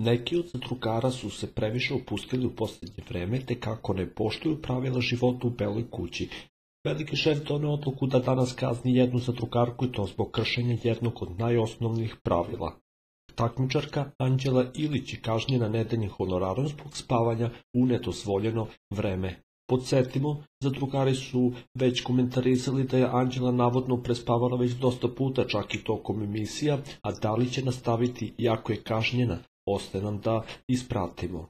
Neki od zatrukara su se previše opustili u posljednje vreme, te kako ne poštuju pravila života u Beloj kući. Veliki šef doneo odluku da danas kazni jednu zatrukarku i to zbog kršenja jednog od najosnovnijih pravila. Takmičarka Anđela Ilić je kažnjena nedeljnim honorarom zbog spavanja u nedozvoljeno vreme. Podsjetimo, zadrugari su već komentarizali da je Anđela navodno prespavala već dosta puta, čak i tokom emisija, a da li će nastaviti iako je kažnjena, ostaje nam da ispratimo.